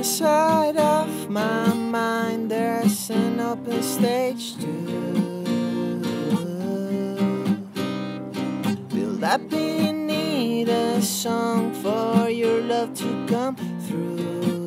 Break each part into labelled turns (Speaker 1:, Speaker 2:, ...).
Speaker 1: inside of my mind there's an open stage too. Build up beneath a song for your love to come through.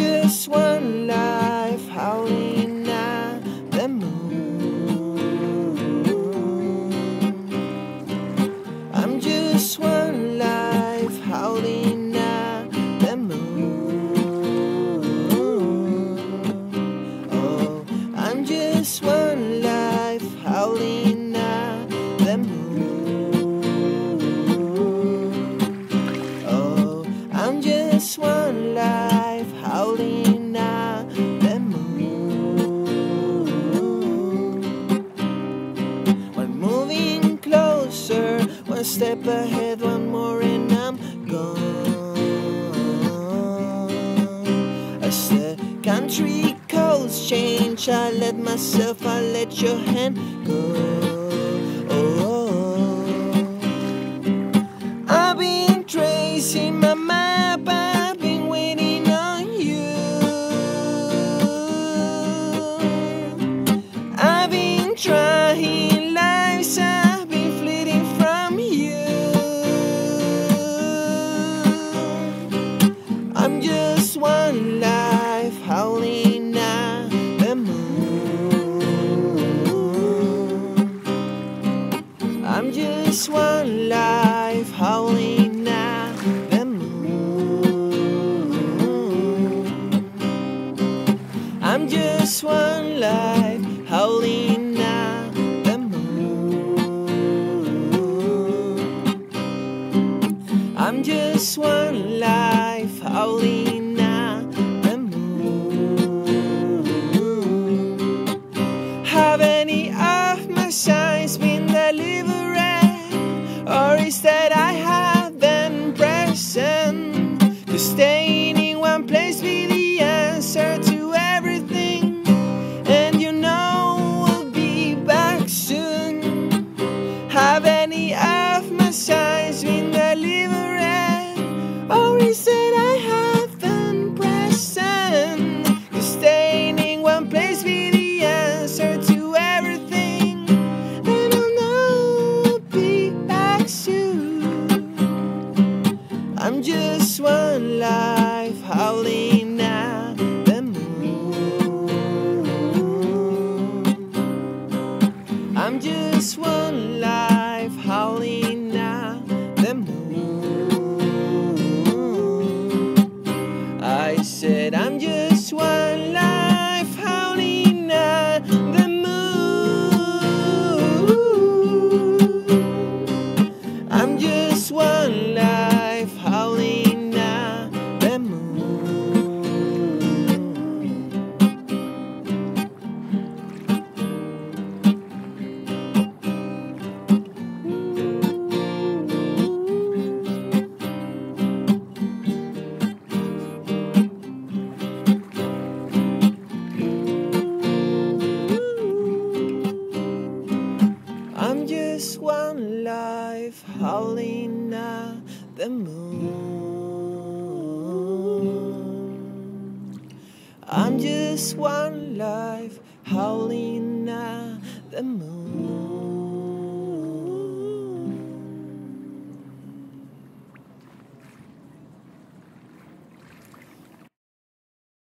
Speaker 1: Just one life howling at the moon. I'm just one life howling at the moon. Oh, I'm just one life howling at the moon. Oh, I'm just one life one step ahead, one more, and I'm gone. As the country codes change, I let myself, I let your hand go. I've Is I have been present? Cause staying in one place be the answer to everything. And I know be back soon. I'm just one life howling at the moon. I'm just one life howling at the moon. Howling at the moon. I'm just one life howling at the moon.